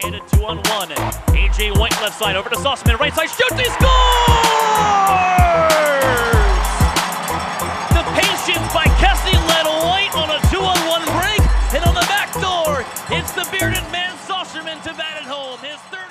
Handed two on one. AJ White left side over to Saucerman. Right side shoots. He scores! The patience by Kessie led White on a two on one break. And on the back door, it's the bearded man Saucerman to bat at home. His third.